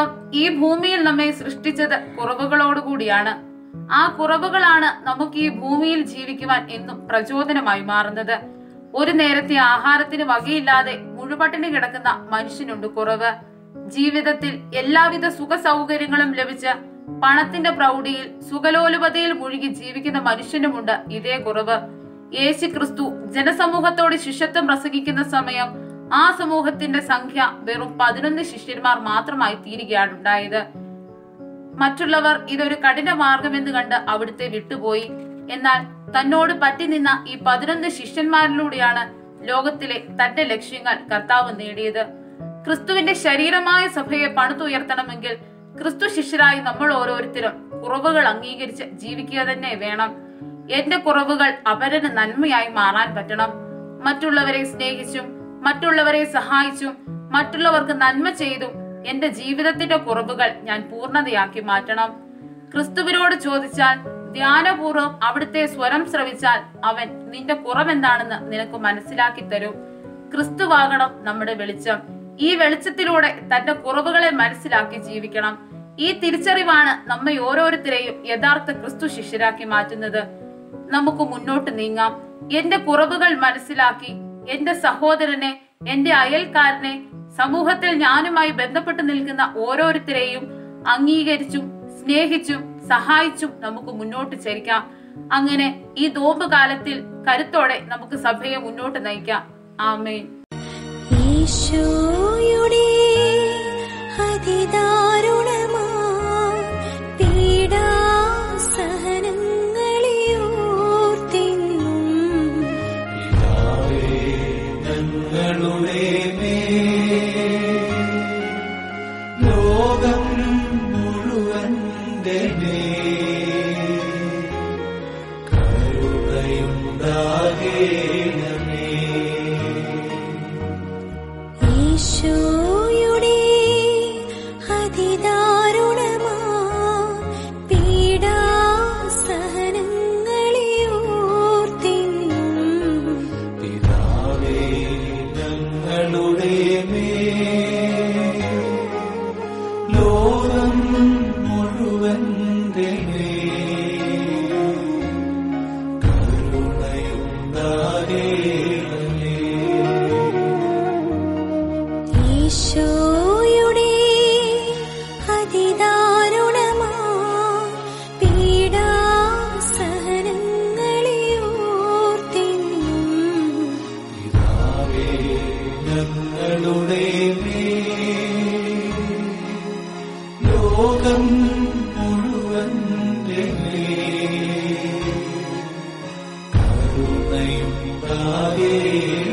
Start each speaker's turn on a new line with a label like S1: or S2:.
S1: ദൈവം ഈ ഭൂമിയിൽ നമ്മെ സൃഷ്ടിച്ചത് കുറവുകളോടുകൂടിയാണ്. ആ കുറവുകളാണ് നമുക്ക് ഈ ഭൂമിയിൽ ജീവിക്കുവാൻ എന്നും പ്രചോദനമായി മാറുന്നത്. ഒരു നേരത്തെ ആഹാരത്തിന് വകയില്ലാതെ മുഴുപട്ടിണി കിടക്കുന്ന മനുഷ്യനുണ്ട് കുറവ്. ജീവിതത്തിൽ എല്ലാവിധ സുഖ സൗകര്യങ്ങളും ലഭിച്ച് പണത്തിന്റെ പ്രൗഢിയിൽ സുഖലോലുപതയിൽ മുഴുകി ജീവിക്കുന്ന മനുഷ്യനുമുണ്ട് ഇതേ കുറവ്. യേശു ക്രിസ്തു ജനസമൂഹത്തോട് ശിഷ്യത്വം പ്രസംഗിക്കുന്ന സമയം ആ സമൂഹത്തിന്റെ സംഖ്യ വെറും പതിനൊന്ന് ശിഷ്യന്മാർ മാത്രമായി തീരുകയാണ് ഉണ്ടായത്. മറ്റുള്ളവർ ഇതൊരു കഠിന മാർഗമെന്ന് കണ്ട് അവിടുത്തെ വിട്ടുപോയി. എന്നാൽ തന്നോട് പറ്റി നിന്ന ഈ പതിനൊന്ന് ശിഷ്യന്മാരിലൂടെയാണ് ലോകത്തിലെ തന്റെ ലക്ഷ്യങ്ങൾ കർത്താവ് നേടിയത്. ക്രിസ്തുവിന്റെ ശരീരമായ സഭയെ പണിതുയർത്തണമെങ്കിൽ ക്രിസ്തു ശിഷ്യരായി നമ്മൾ ഓരോരുത്തരും കുറവുകൾ അംഗീകരിച്ച് ജീവിക്കുക തന്നെ വേണം. എന്റെ കുറവുകൾ അപരന് നന്മയായി മാറാൻ പറ്റണം. മറ്റുള്ളവരെ സ്നേഹിച്ചും മറ്റുള്ളവരെ സഹായിച്ചും മറ്റുള്ളവർക്ക് നന്മ ചെയ്തും എന്റെ ജീവിതത്തിന്റെ കുറവുകൾ ഞാൻ പൂർണതയാക്കി മാറ്റണം. ക്രിസ്തുവിനോട് ചോദിച്ചാൽ ധ്യാനപൂർവം അവിടുത്തെ സ്വരം ശ്രവിച്ചാൽ അവൻ നിന്റെ കുറവെന്താണെന്ന് നിനക്ക് മനസ്സിലാക്കി തരും. ക്രിസ്തുവാകണം നമ്മുടെ വെളിച്ചം. ഈ വെളിച്ചത്തിലൂടെ തന്റെ കുറവുകളെ മനസ്സിലാക്കി ജീവിക്കണം. ഈ തിരിച്ചറിവാണ് നമ്മെ ഓരോരുത്തരെയും യഥാർത്ഥ ക്രിസ്തു ശിഷ്യരാക്കി മാറ്റുന്നത്. നമുക്ക് മുന്നോട്ട് നീങ്ങാം. എന്റെ കുറവുകൾ മനസ്സിലാക്കി എന്റെ സഹോദരനെ എന്റെ അയൽക്കാരനെ സമൂഹത്തിൽ ഞാനുമായി ബന്ധപ്പെട്ട് നിൽക്കുന്ന ഓരോരുത്തരെയും അംഗീകരിച്ചും സ്നേഹിച്ചും സഹായിച്ചും നമുക്ക് മുന്നോട്ട് ചരിക്കാം. അങ്ങനെ ഈ നോമ്പ് കാലത്തിൽ കരുത്തോടെ നമുക്ക് സഭയെ മുന്നോട്ട് നയിക്കാം. ആമേൻ.
S2: ഈശോയുടെ
S3: ലോകം മുഴുവന്റെ കരുണയുണ്ടാകേണമേ.
S2: ഈശോയുടെ ഈശോയുടെ അതിദാരുണമാ പീഡാസഹനങ്ങളെ ഓർത്തിന്നും
S3: ഞങ്ങളുടെ ലോകം Bhagavad